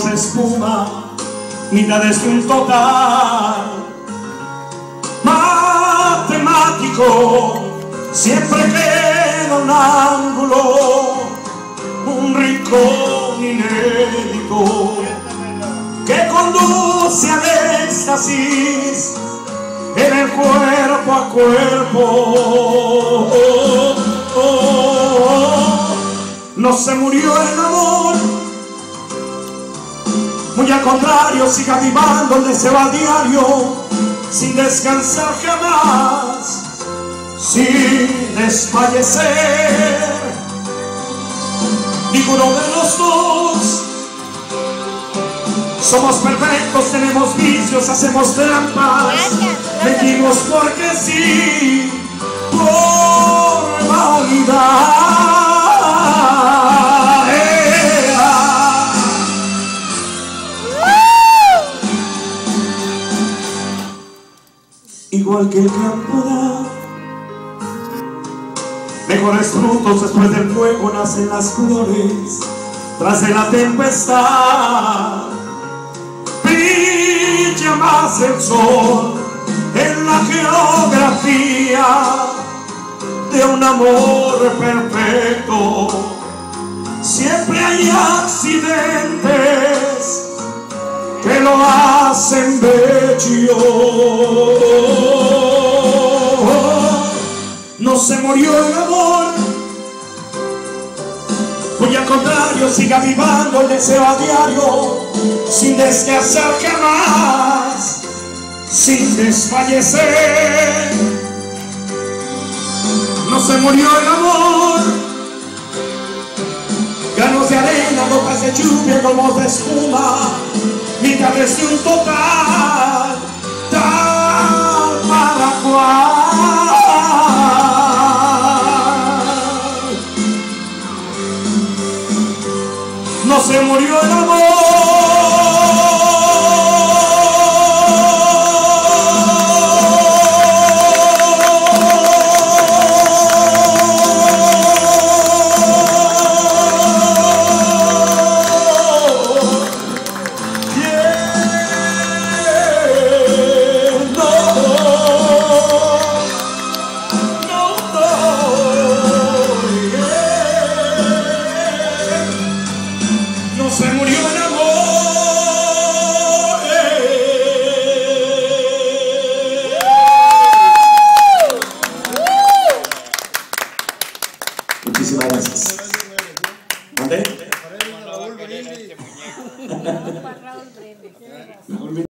de espuma, mitad de un total matemático, siempre queda un ángulo, un rincón inédito que conduce al éxtasis en el cuerpo a cuerpo. No se murió el amor al contrario, siga vivando el deseo a diario, sin descansar jamás, sin desfallecer. Ninguno de los dos somos perfectos, tenemos vicios, hacemos trampas, mentimos porque sí, igual que el campo da. Mejores frutos después del fuego nacen las flores, tras de la tempestad. Brilla más el sol en la geografía de un amor perfecto. Siempre hay accidentes que lo hacen No se murió el amor, Voy al contrario siga vivando el deseo a diario, sin descansar jamás, sin desfallecer. No se murió el amor, ganos de arena, gotas de lluvia, como de espuma mi cabeza un total tal para cual no se murió el amor ¿Dónde?